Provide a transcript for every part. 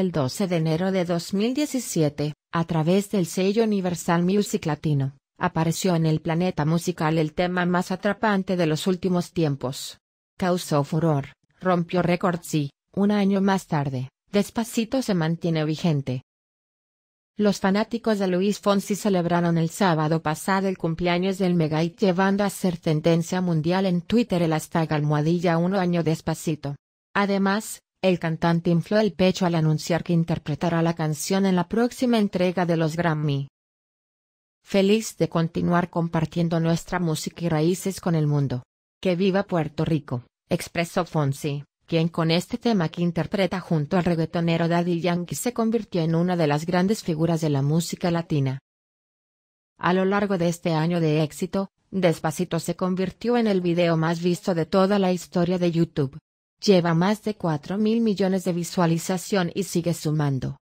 El 12 de enero de 2017, a través del sello Universal Music Latino, apareció en el planeta musical el tema más atrapante de los últimos tiempos. Causó furor, rompió récords y, un año más tarde, Despacito se mantiene vigente. Los fanáticos de Luis Fonsi celebraron el sábado pasado el cumpleaños del megahit llevando a ser tendencia mundial en Twitter el hashtag almohadilla uno año despacito. Además, el cantante infló el pecho al anunciar que interpretará la canción en la próxima entrega de los Grammy. Feliz de continuar compartiendo nuestra música y raíces con el mundo. Que viva Puerto Rico, expresó Fonsi quien con este tema que interpreta junto al reggaetonero Daddy Yankee se convirtió en una de las grandes figuras de la música latina. A lo largo de este año de éxito, Despacito se convirtió en el video más visto de toda la historia de YouTube. Lleva más de 4 mil millones de visualización y sigue sumando.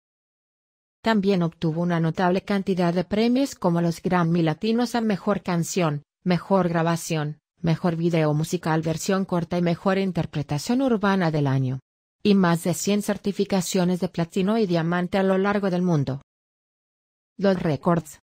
También obtuvo una notable cantidad de premios como los Grammy Latinos a Mejor Canción, Mejor Grabación, Mejor Video Musical Versión Corta y Mejor Interpretación Urbana del Año. Y más de 100 certificaciones de platino y diamante a lo largo del mundo. Los Records,